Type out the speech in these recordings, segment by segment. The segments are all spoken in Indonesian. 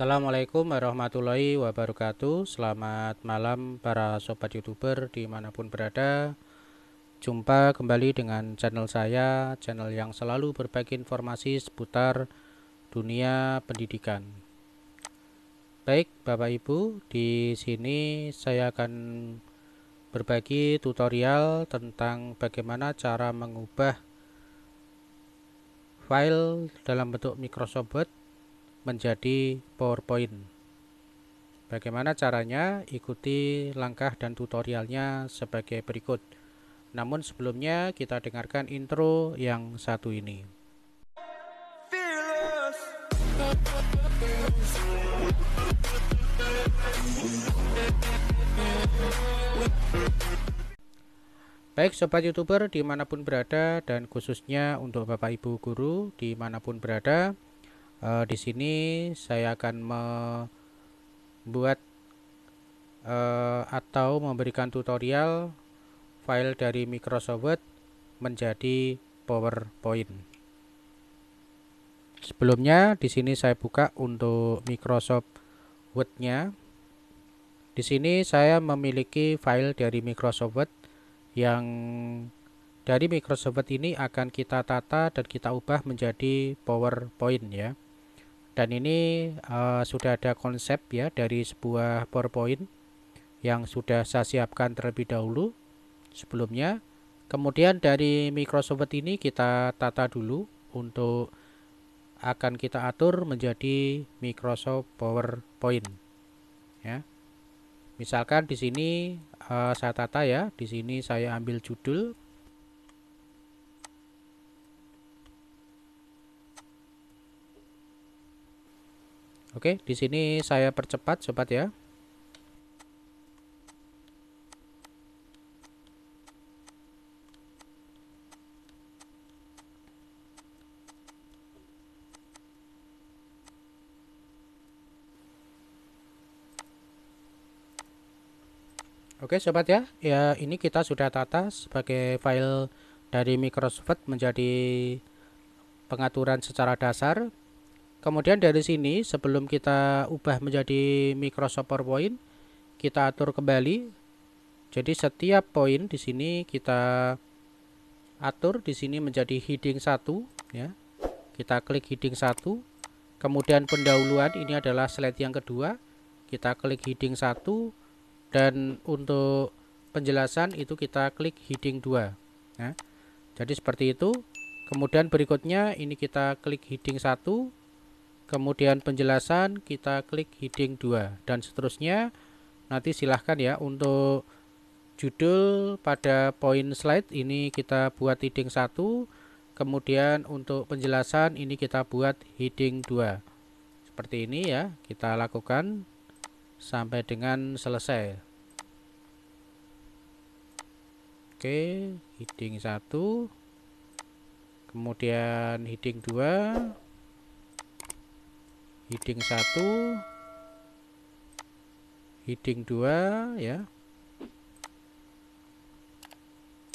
Assalamualaikum warahmatullahi wabarakatuh. Selamat malam para sobat youtuber di mana pun berada. Jumpa kembali dengan channel saya Channel yang selalu berbagi informasi seputar dunia pendidikan. Baik Bapak Ibu di sini saya akan berbagi tutorial tentang bagaimana cara mengubah file dalam bentuk Microsoft Word menjadi PowerPoint. Bagaimana caranya? Ikuti langkah dan tutorialnya sebagai berikut. Namun sebelumnya kita dengarkan intro yang satu ini. Baik Sobat Youtuber di mana pun berada dan khususnya untuk Bapak Ibu Guru di mana pun berada uh, di sini saya akan membuat uh, atau memberikan tutorial file dari Microsoft Word menjadi PowerPoint. Sebelumnya di sini saya buka untuk Microsoft Word-nya. Di sini saya memiliki file dari Microsoft Word yang dari Microsoft Word ini akan kita tata dan kita ubah menjadi PowerPoint ya dan ini uh, sudah ada konsep ya dari sebuah PowerPoint yang sudah saya siapkan terlebih dahulu sebelumnya. Kemudian dari Microsoft ini kita tata dulu untuk akan kita atur menjadi Microsoft PowerPoint ya. Misalkan di sini uh, saya tata ya. Di sini saya ambil judul Oke, di sini saya percepat sobat ya. Oke sobat ya, ya ini kita sudah tata sebagai file dari Microsoft menjadi pengaturan secara dasar Kemudian dari sini sebelum kita ubah menjadi Microsoft PowerPoint, kita atur kembali. Jadi setiap poin di sini kita atur di sini menjadi heading 1 ya. Kita klik heading 1. Kemudian pendahuluan ini adalah slide yang kedua. Kita klik heading 1 dan untuk penjelasan itu kita klik heading 2 ya. Jadi seperti itu. Kemudian berikutnya ini kita klik heading 1 kemudian penjelasan kita klik heading 2 dan seterusnya nanti silahkan ya untuk judul pada poin slide ini kita buat heading 1 kemudian untuk penjelasan ini kita buat heading 2 seperti ini ya kita lakukan sampai dengan selesai. Oke heading 1 kemudian heading 2 heading 1 heading 2 ya.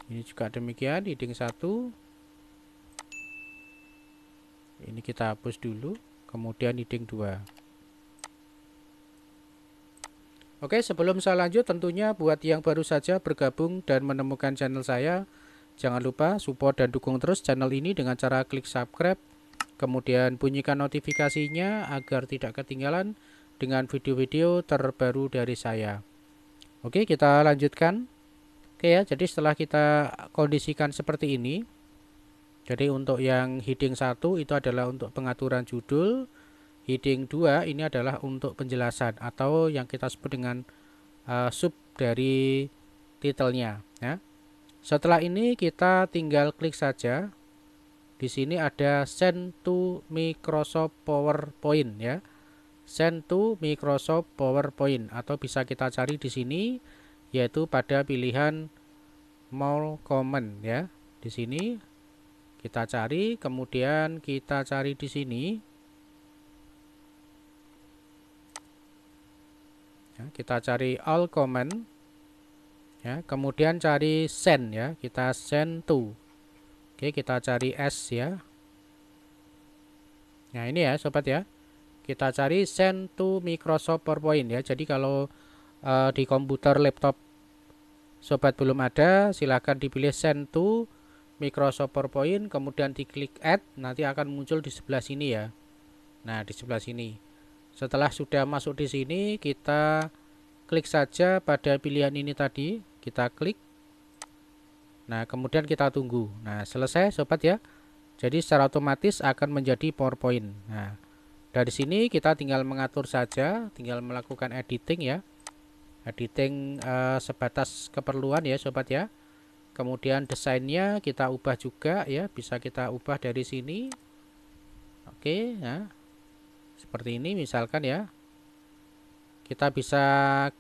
Ini juga demikian heading 1 ini kita hapus dulu kemudian heading 2 Oke sebelum saya lanjut tentunya buat yang baru saja bergabung dan menemukan channel saya jangan lupa support dan dukung terus channel ini dengan cara klik subscribe Kemudian bunyikan notifikasinya agar tidak ketinggalan dengan video-video terbaru dari saya. Oke, kita lanjutkan. Oke ya, jadi setelah kita kondisikan seperti ini, jadi untuk yang heading 1 itu adalah untuk pengaturan judul, heading 2 ini adalah untuk penjelasan atau yang kita sebut dengan uh, sub dari titelnya ya. Setelah ini kita tinggal klik saja di sini ada send to Microsoft PowerPoint ya. Send to Microsoft PowerPoint atau bisa kita cari di sini yaitu pada pilihan more common ya. Di sini kita cari, kemudian kita cari di sini. Ya, kita cari all common. Ya, kemudian cari send ya, kita send to. Oke, kita cari S ya. Nah, ini ya sobat ya. kita cari send to Microsoft PowerPoint ya. Jadi kalau uh, di komputer laptop sobat belum ada, silahkan dipilih send to Microsoft PowerPoint, kemudian diklik add, nanti akan muncul di sebelah sini ya. Nah, di sebelah sini. Setelah sudah masuk di sini, kita klik saja pada pilihan ini tadi, kita klik. Nah, kemudian kita tunggu. Nah, selesai sobat ya. Jadi secara otomatis akan menjadi PowerPoint. Nah, dari sini kita tinggal mengatur saja, tinggal melakukan editing ya. Editing uh, sebatas keperluan ya sobat ya. Kemudian desainnya kita ubah juga ya, bisa kita ubah dari sini. Oke, ya. Seperti ini misalkan ya. Kita bisa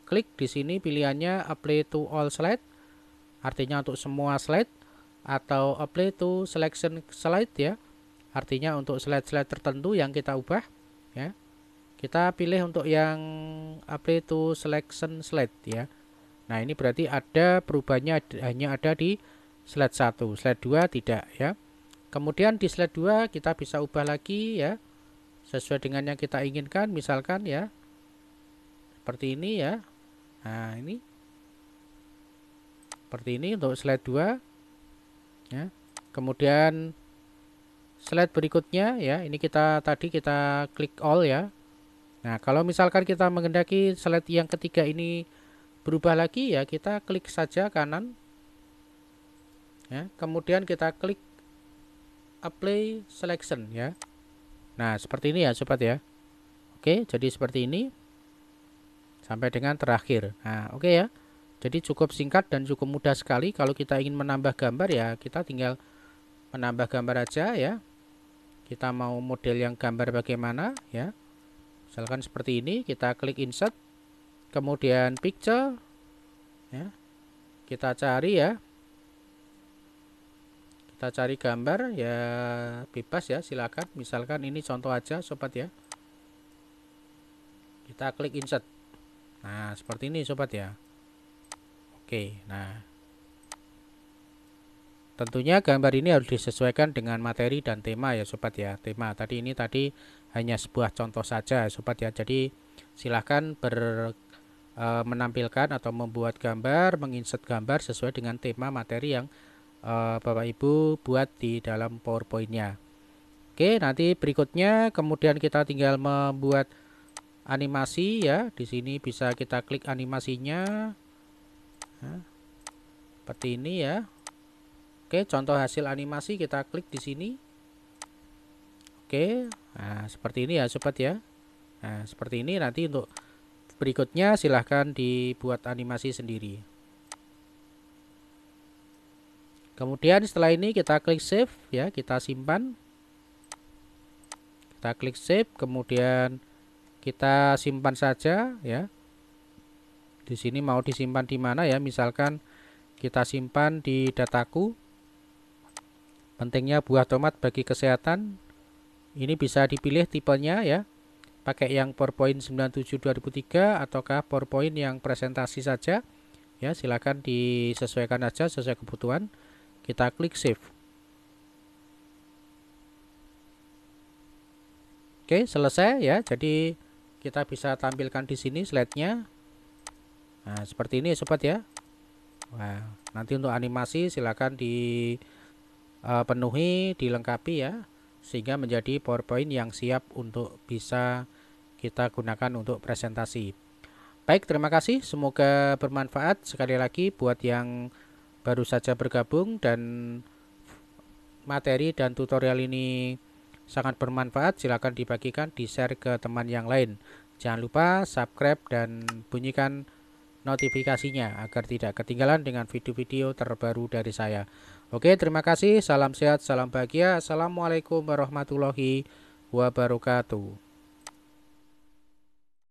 klik di sini pilihannya apply to all slide. Artinya untuk semua slide atau apply to selection slide ya. Artinya untuk slide-slide tertentu yang kita ubah ya. Kita pilih untuk yang apply to selection slide ya. Nah ini berarti ada perubahannya hanya ada di slide 1 slide 2 tidak ya. Kemudian di slide 2 kita bisa ubah lagi ya. Sesuai dengan yang kita inginkan misalkan ya. Seperti ini ya. Nah ini seperti ini untuk slide 2 ya. Kemudian slide berikutnya ya. Ini kita tadi kita klik all ya. Nah kalau misalkan kita mengendaki slide yang ketiga ini berubah lagi ya kita klik saja kanan ya. Kemudian kita klik apply selection ya. Nah seperti ini ya sobat ya. Oke jadi seperti ini. Sampai dengan terakhir. Nah oke ya jadi cukup singkat dan cukup mudah sekali. Kalau kita ingin menambah gambar ya kita tinggal menambah gambar aja ya. Kita mau model yang gambar bagaimana ya. Misalkan seperti ini kita klik insert kemudian picture ya. Kita cari ya. Kita cari gambar ya bebas ya. Silakan. Misalkan ini contoh aja sobat ya. Kita klik insert. Nah seperti ini sobat ya oke nah Tentunya gambar ini harus disesuaikan dengan materi dan tema ya sobat ya. Tema tadi ini tadi hanya sebuah contoh saja sobat ya. Jadi silahkan ber e, menampilkan atau membuat gambar, menginsert gambar sesuai dengan tema materi yang e, Bapak Ibu buat di dalam PowerPoint-nya. Oke, nanti berikutnya kemudian kita tinggal membuat animasi ya. Di sini bisa kita klik animasinya. Seperti ini ya. Oke, contoh hasil animasi kita klik di sini. Oke, nah seperti ini ya sobat ya. Nah, seperti ini nanti untuk berikutnya silahkan dibuat animasi sendiri. Kemudian setelah ini kita klik save ya, kita simpan. Kita klik save, kemudian kita simpan saja ya. Di sini mau disimpan di mana ya? Misalkan kita simpan di dataku Pentingnya buah tomat bagi kesehatan. Ini bisa dipilih tipenya ya. Pakai yang PowerPoint 97 2003 ataukah PowerPoint yang presentasi saja. Ya, silakan disesuaikan aja sesuai kebutuhan. Kita klik save. Oke, selesai ya. Jadi kita bisa tampilkan di sini slide-nya. Nah, seperti ini sobat ya. Wah, nanti untuk animasi silakan di uh, penuhi, dilengkapi ya, sehingga menjadi PowerPoint yang siap untuk bisa kita gunakan untuk presentasi. Baik, terima kasih. Semoga bermanfaat. Sekali lagi buat yang baru saja bergabung dan materi dan tutorial ini sangat bermanfaat, silakan dibagikan, di-share ke teman yang lain. Jangan lupa subscribe dan bunyikan notifikasinya agar tidak ketinggalan dengan video-video terbaru dari saya. Oke, terima kasih. Salam sehat, salam bahagia. Assalamualaikum warahmatullahi wabarakatuh.